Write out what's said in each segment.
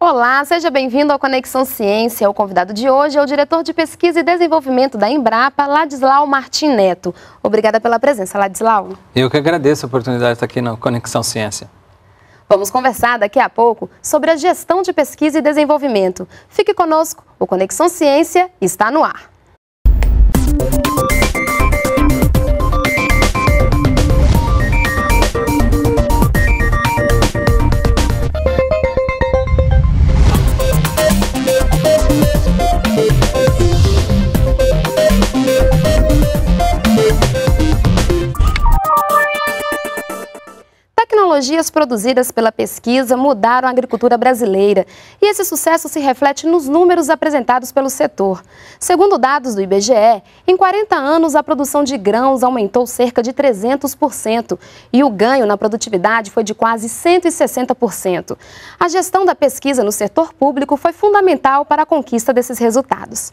Olá, seja bem-vindo ao Conexão Ciência. O convidado de hoje é o diretor de Pesquisa e Desenvolvimento da Embrapa, Ladislau Martim Neto. Obrigada pela presença, Ladislau. Eu que agradeço a oportunidade de estar aqui no Conexão Ciência. Vamos conversar daqui a pouco sobre a gestão de pesquisa e desenvolvimento. Fique conosco, o Conexão Ciência está no ar. Tecnologias produzidas pela pesquisa mudaram a agricultura brasileira e esse sucesso se reflete nos números apresentados pelo setor. Segundo dados do IBGE, em 40 anos a produção de grãos aumentou cerca de 300% e o ganho na produtividade foi de quase 160%. A gestão da pesquisa no setor público foi fundamental para a conquista desses resultados.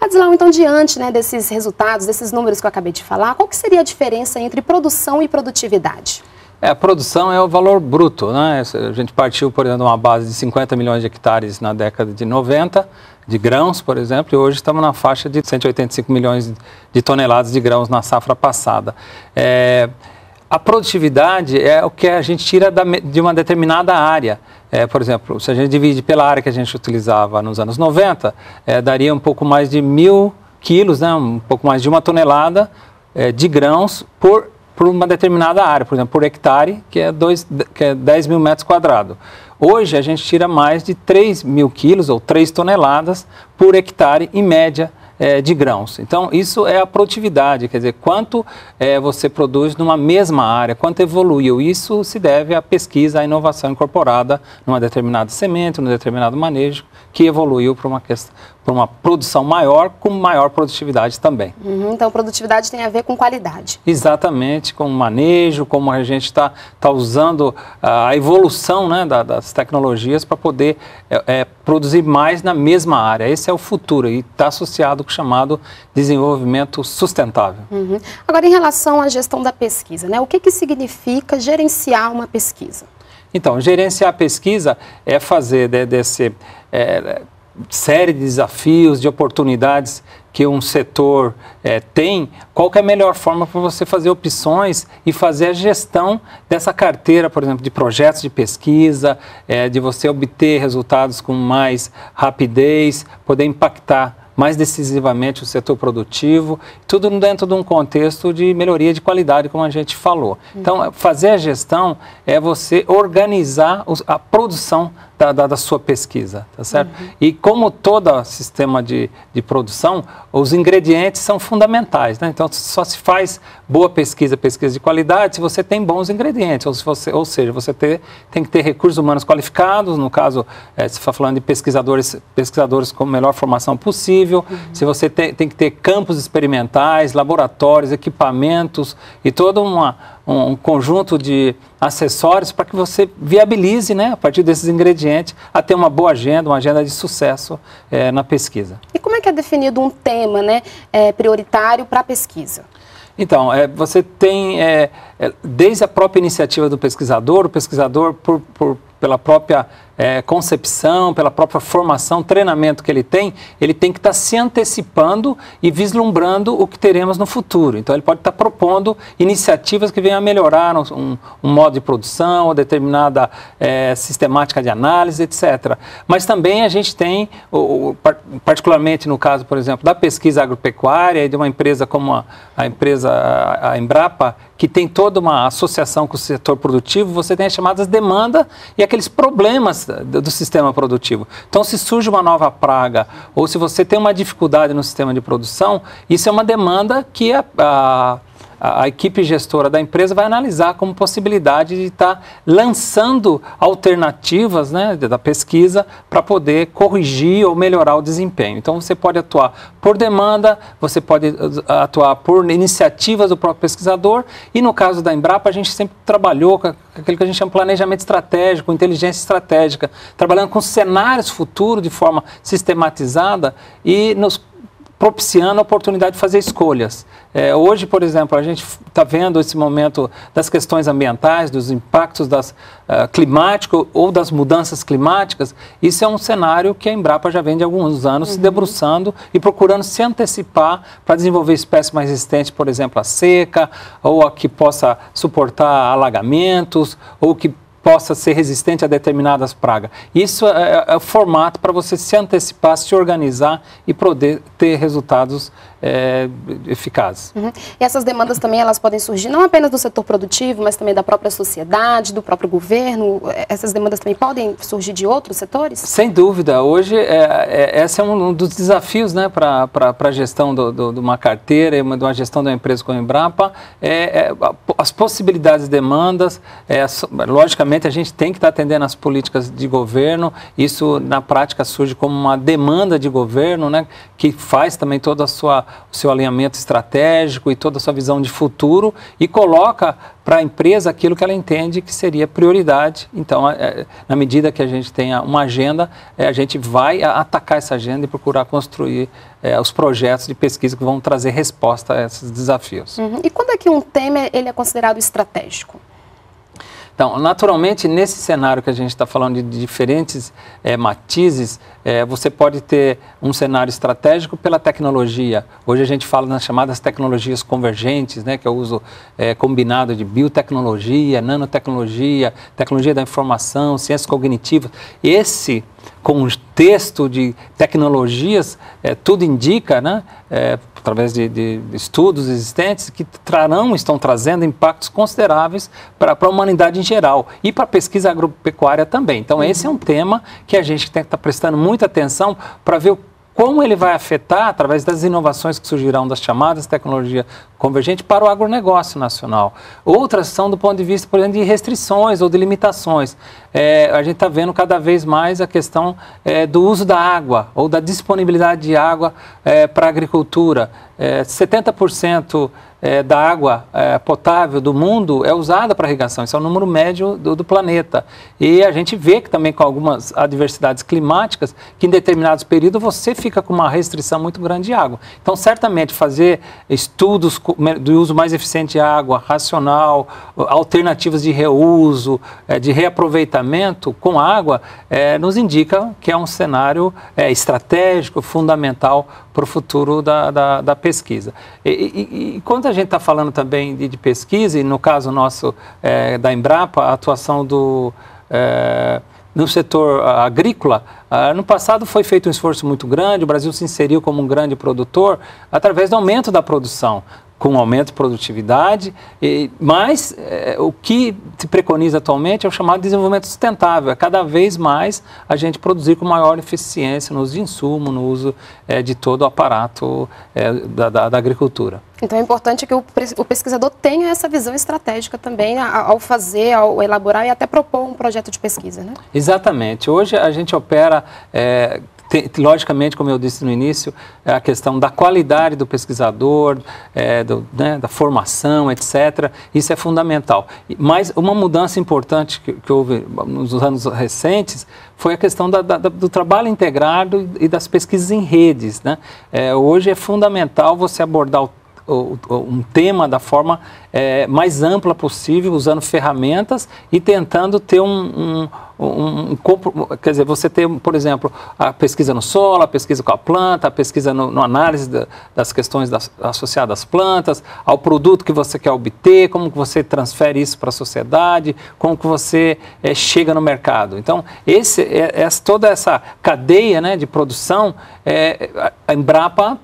Adislau, então, diante né, desses resultados, desses números que eu acabei de falar, qual que seria a diferença entre produção e produtividade? É, a produção é o valor bruto, né? A gente partiu, por exemplo, de uma base de 50 milhões de hectares na década de 90, de grãos, por exemplo, e hoje estamos na faixa de 185 milhões de toneladas de grãos na safra passada. É, a produtividade é o que a gente tira da, de uma determinada área. É, por exemplo, se a gente divide pela área que a gente utilizava nos anos 90, é, daria um pouco mais de mil quilos, né, um pouco mais de uma tonelada é, de grãos por por uma determinada área, por exemplo, por hectare, que é, dois, que é 10 mil metros quadrados. Hoje a gente tira mais de 3 mil quilos ou 3 toneladas por hectare em média é, de grãos. Então, isso é a produtividade, quer dizer, quanto é, você produz numa mesma área, quanto evoluiu. Isso se deve à pesquisa, à inovação incorporada numa determinada semente, num determinado manejo, que evoluiu para uma, para uma produção maior com maior produtividade também. Uhum, então, produtividade tem a ver com qualidade. Exatamente, com manejo, como a gente está tá usando a evolução né, da, das tecnologias para poder é, é, produzir mais na mesma área. Esse é o futuro e está associado com o chamado desenvolvimento sustentável. Uhum. Agora, em relação à gestão da pesquisa, né, o que, que significa gerenciar uma pesquisa? Então, gerenciar a pesquisa é fazer de, desse é, série de desafios, de oportunidades que um setor é, tem, qual é a melhor forma para você fazer opções e fazer a gestão dessa carteira, por exemplo, de projetos de pesquisa, é, de você obter resultados com mais rapidez, poder impactar mais decisivamente o setor produtivo, tudo dentro de um contexto de melhoria de qualidade, como a gente falou. Então, fazer a gestão é você organizar a produção da, da, da sua pesquisa, tá certo? Uhum. E como todo sistema de, de produção, os ingredientes são fundamentais, né? Então, só se faz boa pesquisa, pesquisa de qualidade, se você tem bons ingredientes, ou, se você, ou seja, você ter, tem que ter recursos humanos qualificados, no caso, é, se for falando de pesquisadores, pesquisadores com a melhor formação possível, uhum. se você tem, tem que ter campos experimentais, laboratórios, equipamentos e toda uma um, conjunto de acessórios para que você viabilize, né, a partir desses ingredientes, a ter uma boa agenda, uma agenda de sucesso é, na pesquisa. E como é que é definido um tema né, é, prioritário para a pesquisa? Então, é, você tem, é, é, desde a própria iniciativa do pesquisador, o pesquisador, por, por pela própria é, concepção, pela própria formação, treinamento que ele tem, ele tem que estar tá se antecipando e vislumbrando o que teremos no futuro. Então, ele pode estar tá propondo iniciativas que venham a melhorar um, um modo de produção, ou determinada é, sistemática de análise, etc. Mas também a gente tem, o, o, particularmente no caso, por exemplo, da pesquisa agropecuária e de uma empresa como a, a empresa a Embrapa, que tem toda uma associação com o setor produtivo, você tem as chamadas demanda e aqueles problemas do, sistema produtivo. Então, se surge uma nova praga ou se você tem uma dificuldade no sistema de produção, isso é uma demanda que a, a a, a, equipe gestora da empresa vai analisar como possibilidade de estar tá lançando alternativas né, da pesquisa para poder corrigir ou melhorar o desempenho. Então, você pode atuar por demanda, você pode uh, atuar por iniciativas do próprio pesquisador e, no caso da Embrapa, a gente sempre trabalhou com aquilo que a gente chama de planejamento estratégico, inteligência estratégica, trabalhando com cenários futuros de forma sistematizada e nos propiciando a oportunidade de fazer escolhas. É, hoje, por exemplo, a gente está vendo esse momento das questões ambientais, dos impactos das, uh, climáticos ou das mudanças climáticas. Isso é um cenário que a Embrapa já vem de alguns anos uhum. se debruçando e procurando se antecipar para desenvolver espécies mais resistentes, por exemplo, à seca, ou a que possa suportar alagamentos, ou que possa ser resistente a determinadas pragas. Isso é, é, é o formato para você se antecipar, se organizar e poder ter resultados é, eficazes. Uhum. E essas demandas também elas podem surgir não apenas do setor produtivo, mas também da própria sociedade, do próprio governo. Essas demandas também podem surgir de outros setores? Sem dúvida. Hoje, é, é, esse é um dos desafios né, para a gestão do, do, de uma carteira, de uma gestão de uma empresa como a Embrapa, é, é as possibilidades de demandas. É, logicamente, a gente tem que estar atendendo às políticas de governo. Isso, na prática, surge como uma demanda de governo, né, que faz também toda a sua o seu alinhamento estratégico e toda a sua visão de futuro e coloca para a empresa aquilo que ela entende que seria prioridade. Então, é, na medida que a gente tenha uma agenda, é, a gente vai atacar essa agenda e procurar construir é, os projetos de pesquisa que vão trazer resposta a esses desafios. Uhum. E quando é que um tema ele é considerado estratégico? Então, naturalmente, nesse cenário que a gente está falando de diferentes é, matizes, é, você pode ter um cenário estratégico pela tecnologia. Hoje a gente fala nas chamadas tecnologias convergentes, né, que é o uso é, combinado de biotecnologia, nanotecnologia, tecnologia da informação, ciências cognitivas. Esse contexto de tecnologias, é, tudo indica, né, é, através de, de, estudos existentes, que trarão, estão trazendo impactos consideráveis para a humanidade em geral e para a pesquisa agropecuária também. Então, esse é um tema que a gente tem que estar tá prestando muita atenção para ver o como ele vai afetar, através das inovações que surgirão das chamadas tecnologias convergentes, para o agronegócio nacional. Outras são do ponto de vista, por exemplo, de restrições ou de limitações. É, a gente está vendo cada vez mais a questão é, do uso da água ou da disponibilidade de água é, para a agricultura. 70% é, da água é, potável do mundo é usada para irrigação. Isso é o número médio do, do, planeta. E a gente vê que também com algumas adversidades climáticas, que em determinados períodos você fica com uma restrição muito grande de água. Então, certamente, fazer estudos do uso mais eficiente de água, racional, alternativas de reuso, é, de reaproveitamento com água, é, nos indica que é um cenário é, estratégico, fundamental para o futuro da, da, da pesquisa. E, e, e, quando a gente está falando também de, de, pesquisa, e no caso nosso é, da Embrapa, a atuação do. É, no setor agrícola, no passado foi feito um esforço muito grande, o Brasil se inseriu como um grande produtor através do aumento da produção com aumento de produtividade, e, mas é, o que se preconiza atualmente é o chamado desenvolvimento sustentável, é cada vez mais a gente produzir com maior eficiência no uso de insumo, no uso é, de todo o aparato é, da, da, da, agricultura. Então é importante que o, o, pesquisador tenha essa visão estratégica também ao fazer, ao elaborar e até propor um projeto de pesquisa, né? Exatamente. Hoje a gente opera tem, logicamente, como eu disse no início, é a questão da qualidade do pesquisador, é, do, né, da formação, etc. Isso é fundamental. Mas uma mudança importante que, que houve nos anos recentes foi a questão da, da, do trabalho integrado e das pesquisas em redes. Né? É, hoje é fundamental você abordar o um tema da forma é, mais ampla possível, usando ferramentas e tentando ter um, um, um, um, Quer dizer, você ter, por exemplo, a pesquisa no solo, a pesquisa com a planta, a pesquisa no, no análise da, das questões das, associadas às plantas, ao produto que você quer obter, como que você transfere isso para a sociedade, como que você é, chega no mercado. Então, esse, é, é, toda essa cadeia né, de produção, é, a Embrapa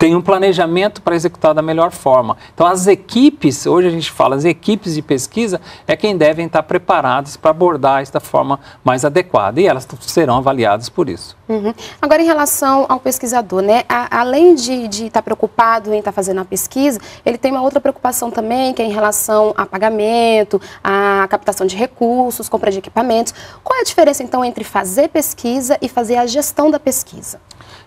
tem um planejamento para executar da melhor forma. Então, as equipes, hoje a gente fala, as equipes de pesquisa é quem devem estar preparadas para abordar isso da forma mais adequada e elas serão avaliadas por isso. Uhum. Agora, em relação ao pesquisador, né, a, além de, estar preocupado em estar fazendo a pesquisa, ele tem uma outra preocupação também, que é em relação a pagamento, a captação de recursos, compra de equipamentos. Qual é a diferença, então, entre fazer pesquisa e fazer a gestão da pesquisa?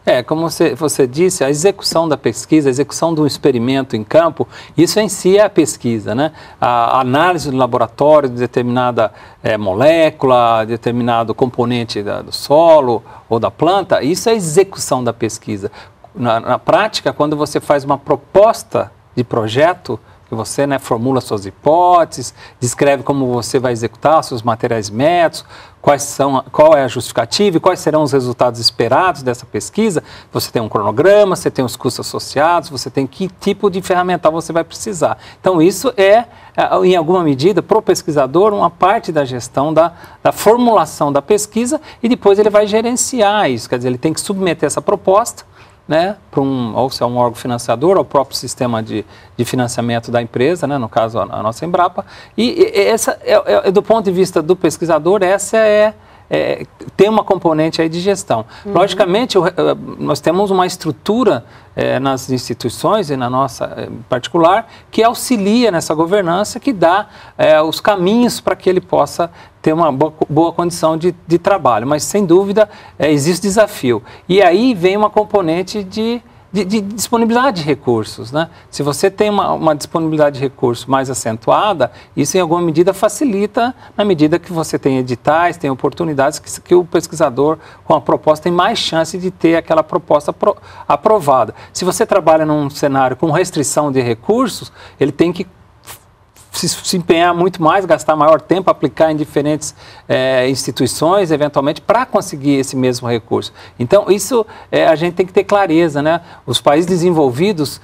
É, como você, você disse, a execução da pesquisa, a execução do experimento em campo, isso em si é a pesquisa, né? A análise do laboratório de determinada é, molécula, determinado componente da, do solo ou da planta, isso é a execução da pesquisa na, na prática, quando você faz uma proposta de projeto, você né, formula suas hipóteses, descreve como você vai executar seus materiais métodos, quais são, qual é a justificativa e quais serão os resultados esperados dessa pesquisa. Você tem um cronograma, você tem os custos associados, você tem que tipo de ferramental você vai precisar. Então, isso é, é em alguma medida, para o pesquisador, uma parte da gestão da, da formulação da pesquisa e depois ele vai gerenciar isso. Quer dizer, ele tem que submeter essa proposta né, para um, ou se é um órgão financiador, ou o próprio sistema de, de financiamento da empresa, né, no caso a, a nossa Embrapa. E, e essa, é, é, do ponto de vista do pesquisador, essa é, é, tem uma componente aí de gestão. Uhum. Logicamente, nós temos uma estrutura é, nas instituições e na nossa em particular que auxilia nessa governança, que dá é, os caminhos para que ele possa ter uma boa, boa condição de, de, trabalho. Mas, sem dúvida, existe desafio. E aí vem uma componente de de, de, disponibilidade de recursos. Né? Se você tem uma, uma, disponibilidade de recursos mais acentuada, isso em alguma medida facilita, na medida que você tem editais, tem oportunidades, que, que o pesquisador com a proposta tem mais chance de ter aquela proposta pro, aprovada. Se você trabalha num cenário com restrição de recursos, ele tem que se, se, empenhar muito mais, gastar maior tempo, aplicar em diferentes é, instituições, eventualmente, para conseguir esse mesmo recurso. Então, isso é, a gente tem que ter clareza, né? Os países desenvolvidos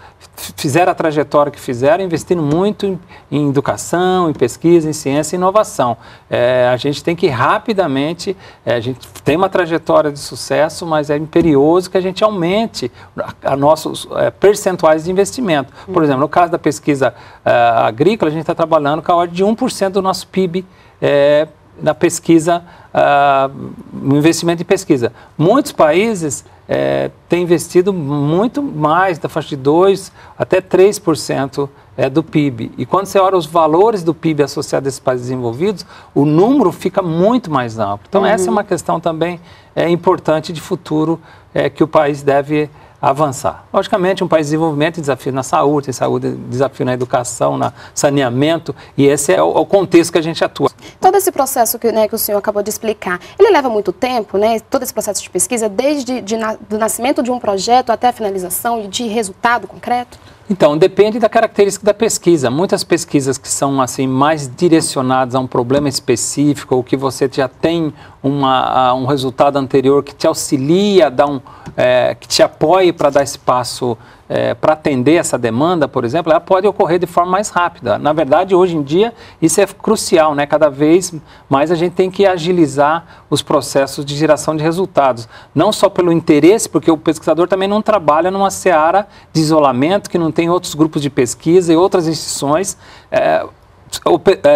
fizeram a trajetória que fizeram, investindo muito em, em educação, em pesquisa, em ciência e inovação. É, a gente tem que rapidamente, é, a gente tem uma trajetória de sucesso, mas é imperioso que a gente aumente a, a nossos é, percentuais de investimento. Por exemplo, no caso da pesquisa é, agrícola, a gente está trabalhando com a ordem de 1% do nosso PIB é, na pesquisa, uh, no investimento em pesquisa. Muitos países é, têm investido muito mais, da faixa de 2% até 3% é, do PIB. E quando você olha os valores do PIB associados a esses países desenvolvidos, o número fica muito mais amplo. Então, uhum. essa é uma questão também é, importante de futuro é, que o país deve avançar. Logicamente, um país de desenvolvimento tem desafio na saúde, tem saúde, desafio na educação, no saneamento, e esse é o, o, contexto que a gente atua. Todo esse processo que, né, que o senhor acabou de explicar, ele leva muito tempo, né? Todo esse processo de pesquisa, desde de, do nascimento de um projeto até a finalização e de resultado concreto? Então, depende da característica da pesquisa. Muitas pesquisas que são assim mais direcionadas a um problema específico, ou que você já tem uma, um resultado anterior que te auxilia, a dar um, é, que te apoie para dar espaço é, para atender essa demanda, por exemplo, ela pode ocorrer de forma mais rápida. Na verdade, hoje em dia, isso é crucial, né? Cada vez mais a gente tem que agilizar os processos de geração de resultados. Não só pelo interesse, porque o pesquisador também não trabalha numa seara de isolamento, que não tem outros grupos de pesquisa e outras instituições. É,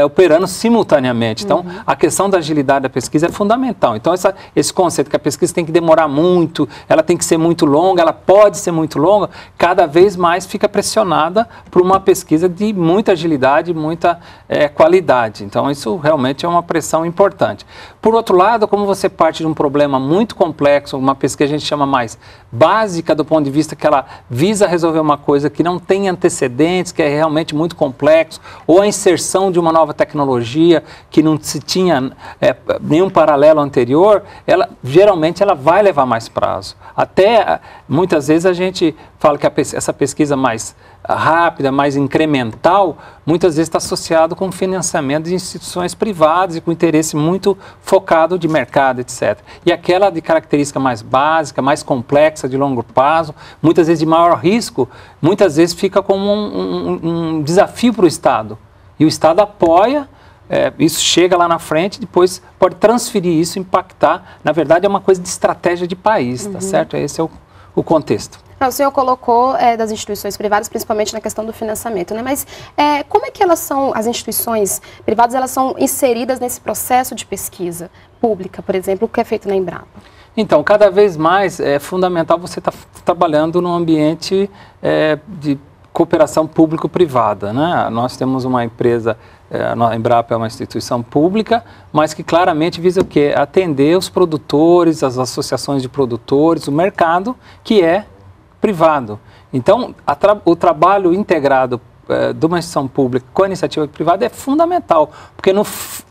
operando simultaneamente. Então, uhum. a questão da agilidade da pesquisa é fundamental. Então, essa, esse conceito que a pesquisa tem que demorar muito, ela tem que ser muito longa, ela pode ser muito longa, cada vez mais fica pressionada por uma pesquisa de muita agilidade, muita é, qualidade. Então, isso realmente é uma pressão importante. Por outro lado, como você parte de um problema muito complexo, uma pesquisa que a gente chama mais básica do ponto de vista que ela visa resolver uma coisa que não tem antecedentes, que é realmente muito complexo, ou a inserção de uma nova tecnologia que não se tinha é, nenhum paralelo anterior, ela geralmente ela vai levar mais prazo. Até muitas vezes a gente fala que a, essa pesquisa mais rápida, mais incremental, muitas vezes está associado com financiamento de instituições privadas e com interesse muito focado de mercado, etc. E aquela de característica mais básica, mais complexa, de longo prazo, muitas vezes de maior risco, muitas vezes fica como um, um, um desafio para o Estado. E o Estado apoia, é, isso chega lá na frente, depois pode transferir isso, impactar. Na verdade, é uma coisa de estratégia de país, tá uhum. tá certo? Esse é o, o contexto. Não, o senhor colocou é, das instituições privadas, principalmente na questão do financiamento, né? Mas é, como é que elas são, as instituições privadas, elas são inseridas nesse processo de pesquisa pública, por exemplo, o que é feito na Embrapa? Então, cada vez mais é fundamental você estar tá trabalhando num ambiente é, de cooperação público-privada. Né? Nós temos uma empresa, é, a Embrapa é uma instituição pública, mas que claramente visa o quê? Atender os produtores, as associações de produtores, o mercado, que é privado. Então, tra o trabalho integrado é, de uma instituição pública com a iniciativa privada é fundamental, porque no,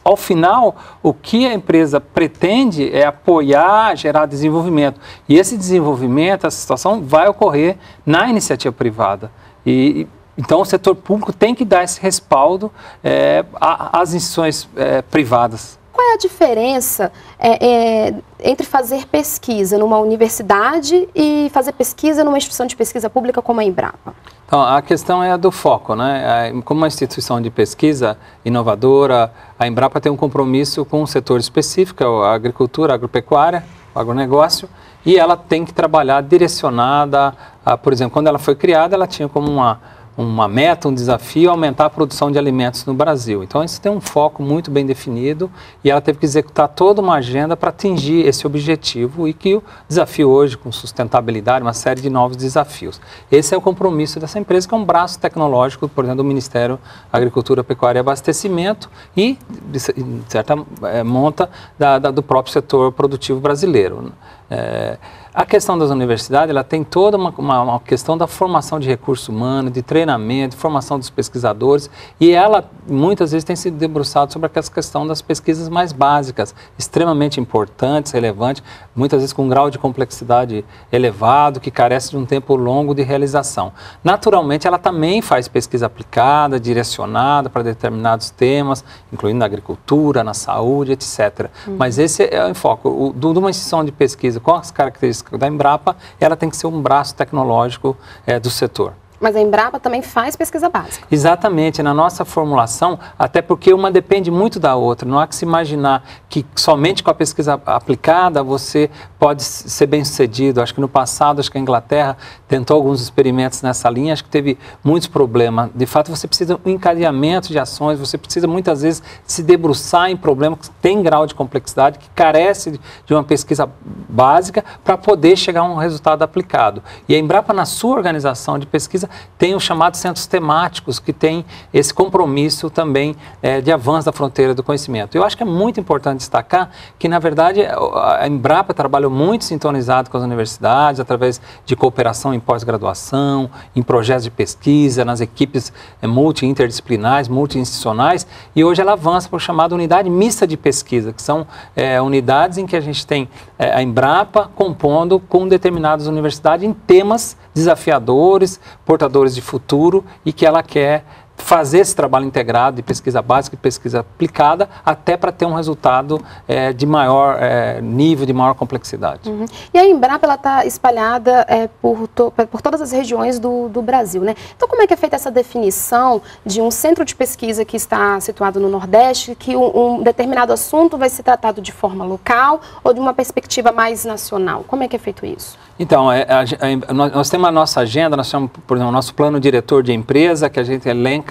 ao final, o que a empresa pretende é apoiar, gerar desenvolvimento. E esse desenvolvimento, essa situação, vai ocorrer na iniciativa privada. E, então, o setor público tem que dar esse respaldo é, às instituições é, privadas. Qual é a diferença é, é, entre fazer pesquisa numa universidade e fazer pesquisa numa instituição de pesquisa pública como a Embrapa? Então, a questão é a do foco, né? Como uma instituição de pesquisa inovadora, a Embrapa tem um compromisso com um setor específico, a agricultura, a agropecuária, o agronegócio, e ela tem que trabalhar direcionada, a, por exemplo, quando ela foi criada, ela tinha como uma uma meta, um desafio, aumentar a produção de alimentos no Brasil. Então, isso tem um foco muito bem definido e ela teve que executar toda uma agenda para atingir esse objetivo e que o desafio hoje, com sustentabilidade, uma série de novos desafios. Esse é o compromisso dessa empresa, que é um braço tecnológico, por exemplo, do Ministério da Agricultura, Pecuária e Abastecimento e, de certa é, monta, da, da, do próprio setor produtivo brasileiro. É, a questão das universidades, ela tem toda uma, uma, uma, questão da formação de recurso humano, de treinamento, de formação dos pesquisadores, e ela muitas vezes tem se debruçado sobre essa questão das pesquisas mais básicas, extremamente importantes, relevantes, muitas vezes com um grau de complexidade elevado, que carece de um tempo longo de realização. Naturalmente, ela também faz pesquisa aplicada, direcionada para determinados temas, incluindo na agricultura, na saúde, etc. Uhum. Mas esse é o enfoque. O, de uma instituição de pesquisa com as características da Embrapa, ela tem que ser um braço tecnológico é, do setor. Mas a Embrapa também faz pesquisa básica. Exatamente, na nossa formulação, até porque uma depende muito da outra. Não há que se imaginar que somente com a pesquisa aplicada você pode ser bem sucedido. Acho que no passado, acho que a Inglaterra tentou alguns experimentos nessa linha, acho que teve muitos problemas. De fato, você precisa um encadeamento de ações, você precisa muitas vezes se debruçar em problemas que têm grau de complexidade, que carece de uma pesquisa básica para poder chegar a um resultado aplicado. E a Embrapa, na sua organização de pesquisa, tem os chamados centros temáticos, que tem esse compromisso também é, de avanço da fronteira do conhecimento. Eu acho que é muito importante destacar que, na verdade, a Embrapa trabalhou muito sintonizado com as universidades, através de cooperação em pós-graduação, em projetos de pesquisa, nas equipes é, multi-interdisciplinares, multi-institucionais, e hoje ela avança para o chamado unidade mista de pesquisa, que são é, unidades em que a gente tem é, a Embrapa compondo com determinadas universidades em temas desafiadores, portadores de futuro e que ela quer fazer esse trabalho integrado de pesquisa básica e pesquisa aplicada, até para ter um resultado é, de maior é, nível, de maior complexidade. Uhum. E a Embrapa está espalhada é, por, to, por todas as regiões do, do, Brasil, né? Então, como é que é feita essa definição de um centro de pesquisa que está situado no Nordeste, que um, um determinado assunto vai ser tratado de forma local ou de uma perspectiva mais nacional? Como é que é feito isso? Então, é, a, a, nós temos a nossa agenda, nós temos, por exemplo, o nosso plano diretor de empresa, que a gente elenca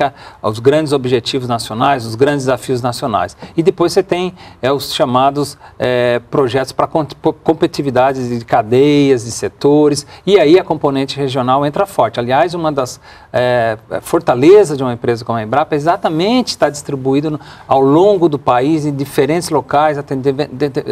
os grandes objetivos nacionais, os grandes desafios nacionais. E depois você tem é, os chamados é, projetos para competitividade de cadeias, de setores, e aí a componente regional entra forte. Aliás, uma das é, fortalezas de uma empresa como a Embrapa é exatamente estar distribuído ao longo do país, em diferentes locais, atendendo,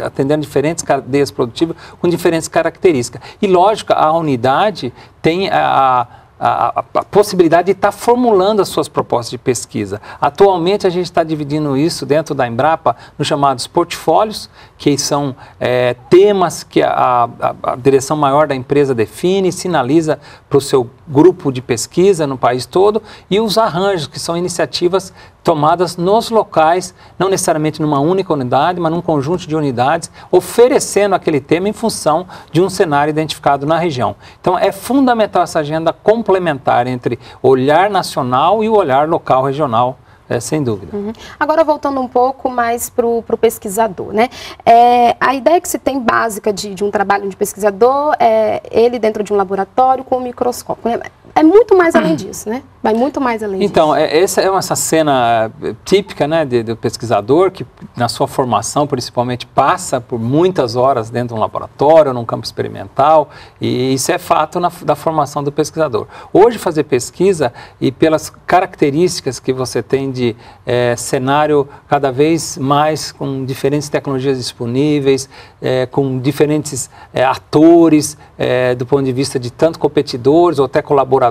atendendo diferentes cadeias produtivas com diferentes características. E lógico, a unidade tem a, a, a, possibilidade de estar formulando as suas propostas de pesquisa. Atualmente, a gente está dividindo isso dentro da Embrapa nos chamados portfólios, que são é, temas que a, a, direção maior da empresa define, sinaliza para o seu grupo de pesquisa no país todo, e os arranjos, que são iniciativas tomadas nos locais, não necessariamente numa única unidade, mas num conjunto de unidades, oferecendo aquele tema em função de um cenário identificado na região. Então, é fundamental essa agenda complementar entre o olhar nacional e o olhar local regional é, sem dúvida. Uhum. Agora, voltando um pouco mais para o pesquisador, né? É, a ideia que se tem básica de, de, um trabalho de pesquisador é ele dentro de um laboratório com um microscópio. Né? É muito mais além disso, né? Vai muito mais além então, disso. Então, essa é uma essa cena eh, típica né, de, do pesquisador que, na sua formação, principalmente, passa por muitas horas dentro de um laboratório, num campo experimental, e isso é fato na, da formação do pesquisador. Hoje, fazer pesquisa, e pelas características que você tem de é, cenário cada vez mais com diferentes tecnologias disponíveis, é, com diferentes é, atores, do ponto de vista de tanto competidores ou até colaboradores,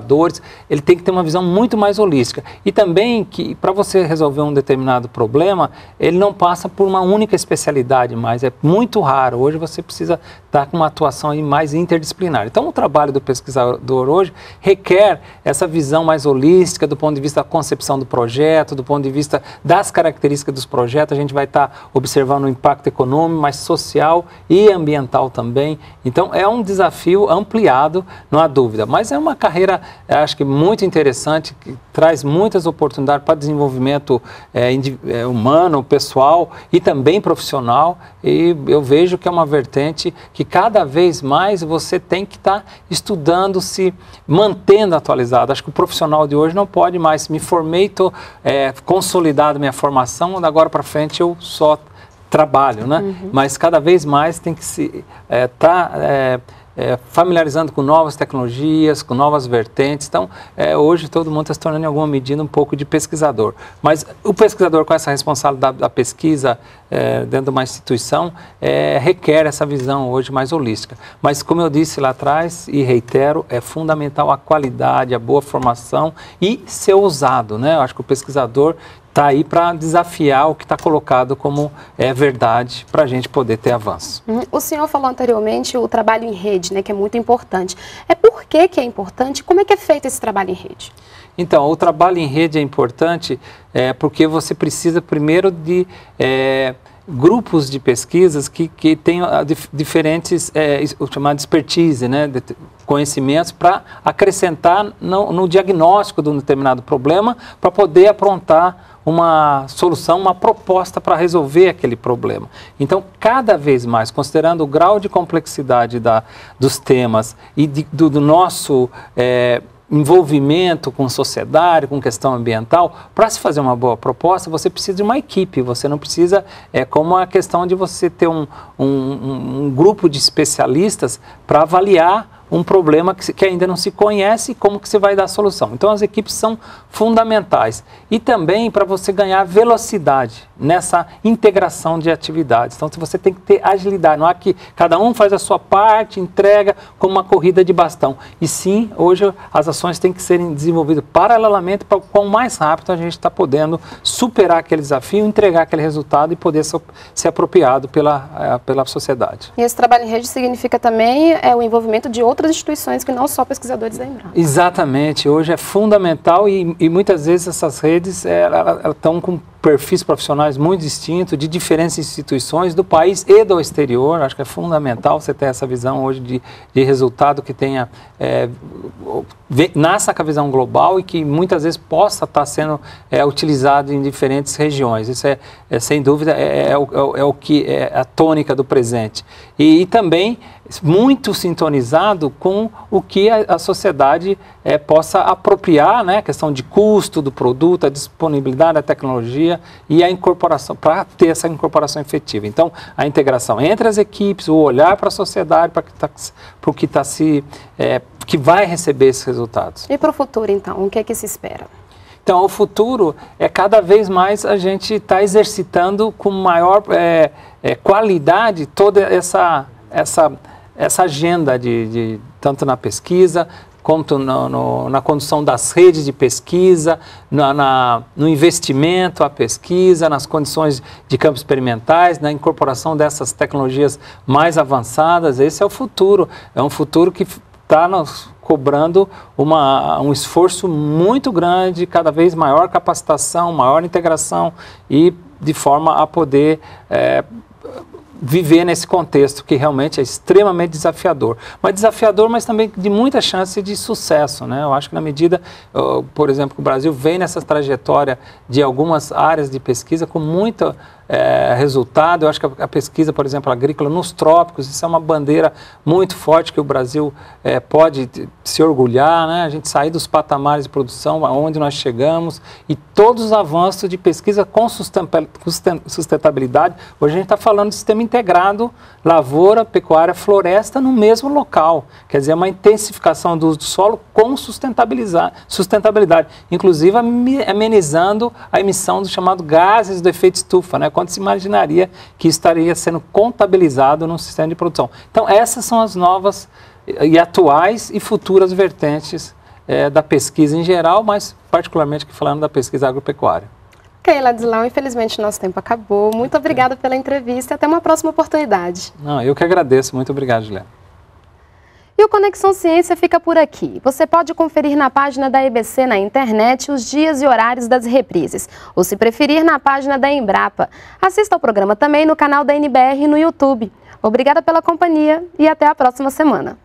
ele tem que ter uma visão muito mais holística. E também que para você resolver um determinado problema, ele não passa por uma única especialidade mais, é muito raro. Hoje você precisa estar com uma atuação mais interdisciplinar. Então o trabalho do pesquisador hoje requer essa visão mais holística do ponto de vista da concepção do projeto, do ponto de vista das características dos projetos. A gente vai estar observando o impacto econômico, mas social e ambiental também. Então é um desafio ampliado, não há dúvida. Mas é uma carreira, acho que muito interessante, que traz muitas oportunidades para desenvolvimento é, é, humano, pessoal e também profissional. E eu vejo que é uma vertente que cada vez mais você tem que estar tá estudando, se mantendo atualizado. Acho que o profissional de hoje não pode mais. Me formei, estou é, consolidado minha formação, agora para frente eu só trabalho, né? Uhum. Mas cada vez mais tem que se estar é, tá, é, é, familiarizando com novas tecnologias, com novas vertentes. Então, é, hoje todo mundo está se tornando, em alguma medida, um pouco de pesquisador. Mas o pesquisador com essa responsabilidade da, da pesquisa é, dentro de uma instituição é, requer essa visão hoje mais holística. Mas, como eu disse lá atrás e reitero, é fundamental a qualidade, a boa formação e ser ousado. Né? Eu acho que o pesquisador está aí para desafiar o que está colocado como é verdade para a gente poder ter avanço. Uhum. O senhor falou anteriormente o trabalho em rede, né, que é muito importante. É por que, que é importante? Como é que é feito esse trabalho em rede? Então, o trabalho em rede é importante é, porque você precisa primeiro de é, grupos de pesquisas que, que tenham ah, diferentes, é, o chamado expertise, né, de conhecimentos para acrescentar no, no diagnóstico de um determinado problema para poder aprontar uma solução, uma proposta para resolver aquele problema. Então, cada vez mais, considerando o grau de complexidade da, dos temas e de, do, do, nosso é, envolvimento com sociedade, com questão ambiental, para se fazer uma boa proposta, você precisa de uma equipe, você não precisa, é como a questão de você ter um, um, um grupo de especialistas para avaliar um problema que, que, ainda não se conhece e como que você vai dar solução. Então as equipes são fundamentais e também para você ganhar velocidade nessa integração de atividades. Então você tem que ter agilidade, não é que cada um faz a sua parte, entrega como uma corrida de bastão. E sim, hoje as ações têm que serem desenvolvidas paralelamente para quão mais rápido a gente está podendo superar aquele desafio, entregar aquele resultado e poder ser, ser apropriado pela, eh, pela sociedade. E esse trabalho em rede significa também é, o envolvimento de outros outras instituições que não só pesquisadores da Embrapa. Exatamente, hoje é fundamental e, e muitas vezes essas redes estão com perfis profissionais muito distintos, de diferentes instituições do país e do exterior. Acho que é fundamental você ter essa visão hoje de, de resultado que tenha, é, nasça com a visão global e que muitas vezes possa estar sendo é, utilizado em diferentes regiões. Isso é, é sem dúvida, é, é, o, é, o, que é a tônica do presente. E, e também muito sintonizado com o que a, a sociedade é, possa apropriar, né, a questão de custo do produto, a disponibilidade da tecnologia e a incorporação, para ter essa incorporação efetiva. Então, a integração entre as equipes, o olhar para a sociedade, para tá, o que está se, é, que vai receber esses resultados. E para o futuro, então, o que é que se espera? Então, o futuro é cada vez mais a gente estar tá exercitando com maior é, é, qualidade toda essa, essa, essa agenda de, de tanto na pesquisa quanto no, no, na condução das redes de pesquisa, na, na, no investimento à pesquisa, nas condições de campos experimentais, na incorporação dessas tecnologias mais avançadas. Esse é o futuro. É um futuro que está nos cobrando uma, um esforço muito grande, cada vez maior capacitação, maior integração e de forma a poder é, viver nesse contexto que realmente é extremamente desafiador. Mas desafiador, mas também de muita chance de sucesso. Né? Eu acho que na medida, por exemplo, que o Brasil vem nessa trajetória de algumas áreas de pesquisa com muita é, resultado. Eu acho que a, a, pesquisa, por exemplo, agrícola nos trópicos, isso é uma bandeira muito forte que o Brasil é, pode se orgulhar, né? A gente sair dos patamares de produção aonde nós chegamos e todos os avanços de pesquisa com sustentabilidade. Hoje a gente está falando de sistema integrado, lavoura, pecuária, floresta no mesmo local. Quer dizer, uma intensificação do uso do solo com sustentabilidade, inclusive amenizando a emissão do chamado gases do efeito estufa, né? Quando se imaginaria que estaria sendo contabilizado num sistema de produção. Então, essas são as novas e atuais e futuras vertentes é, da pesquisa em geral, mas particularmente falando da pesquisa agropecuária. Ok, Ladislau, infelizmente nosso tempo acabou. Muito obrigada pela entrevista e até uma próxima oportunidade. Não, eu que agradeço. Muito obrigado, Juliana. E o Conexão Ciência fica por aqui. Você pode conferir na página da EBC na internet os dias e horários das reprises, ou se preferir, na página da Embrapa. Assista ao programa também no canal da NBR no YouTube. Obrigada pela companhia e até a próxima semana.